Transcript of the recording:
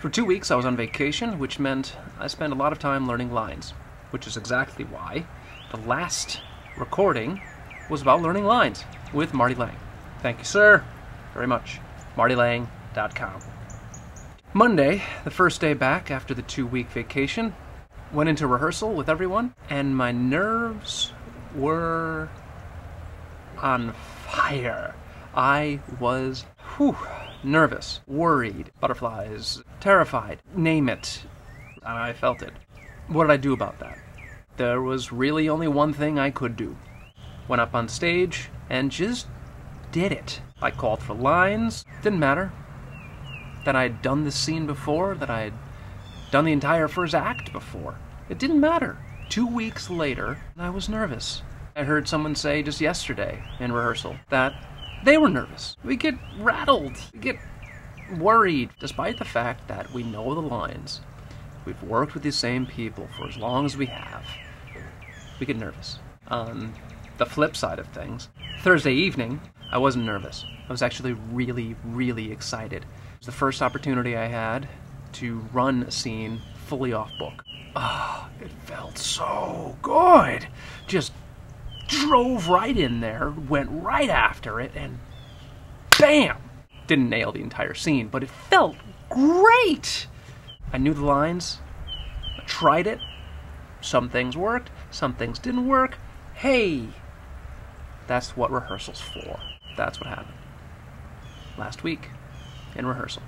For two weeks, I was on vacation, which meant I spent a lot of time learning lines, which is exactly why the last recording was about learning lines with Marty Lang. Thank you, sir, very much. MartyLang.com. Monday, the first day back after the two week vacation, went into rehearsal with everyone, and my nerves were on fire. I was whew, nervous, worried, butterflies, terrified, name it. And I felt it. What did I do about that? There was really only one thing I could do. Went up on stage and just did it. I called for lines, didn't matter. That I had done this scene before, that I had done the entire first act before. It didn't matter. Two weeks later, I was nervous. I heard someone say just yesterday in rehearsal that they were nervous. We get rattled. We get worried, despite the fact that we know the lines. We've worked with these same people for as long as we have. We get nervous. On the flip side of things, Thursday evening, I wasn't nervous. I was actually really, really excited. It was the first opportunity I had to run a scene fully off book. Ah, oh, it felt so good. Just drove right in there, went right after it, and bam! Didn't nail the entire scene, but it felt great! I knew the lines, I tried it. Some things worked, some things didn't work. Hey! That's what rehearsal's for. That's what happened. Last week, in rehearsal.